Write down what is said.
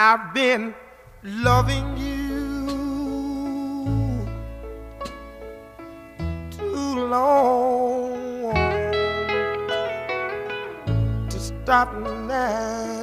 I've been loving you too long to stop now.